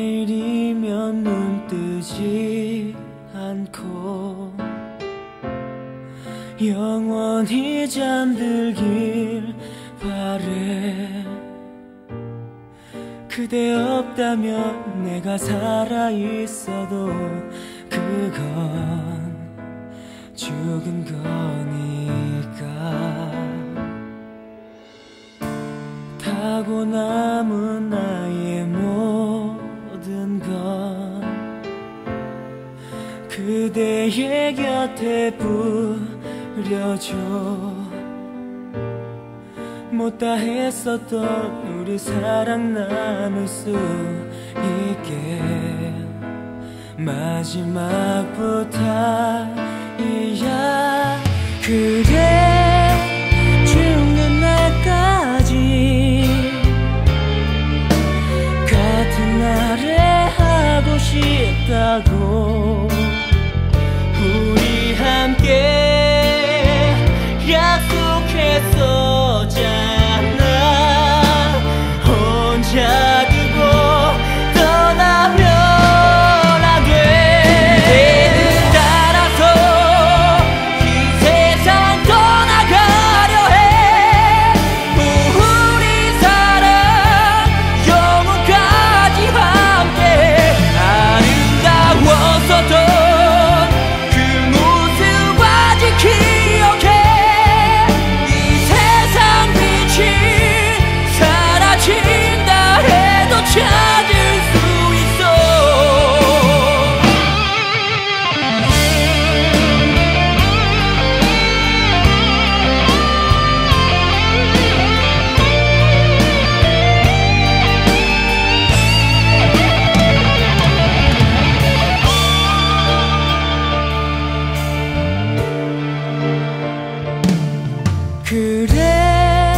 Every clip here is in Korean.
내일이면 눈 뜨지 않고 영원히 잠들길 바래. 그대 없다면 내가 살아있어도 그건 죽은 거니까. 타고 남은 나 그대의 곁에 뿌려줘. 못다 했었던 우리 사랑 나눌 수 있게. 마지막 부탁이야. 그래 죽는 날까지. 같은 날에 하고 싶다고 우리 그래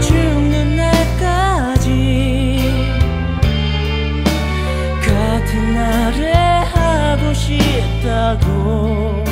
죽는 날까지. 같은 날에 하고 싶다고